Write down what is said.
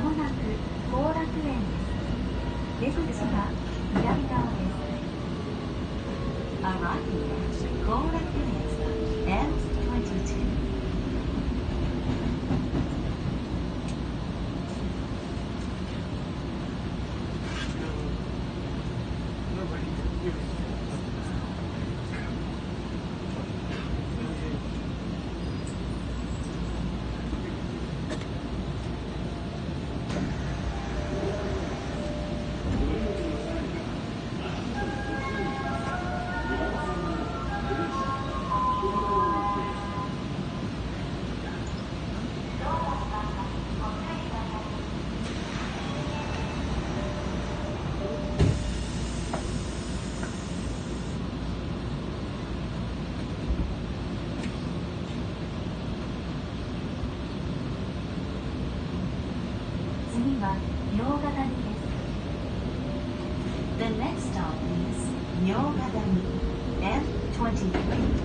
まもなく後楽園です。出口は左側です。後楽園 The next stop is 茗ヶ谷 f 23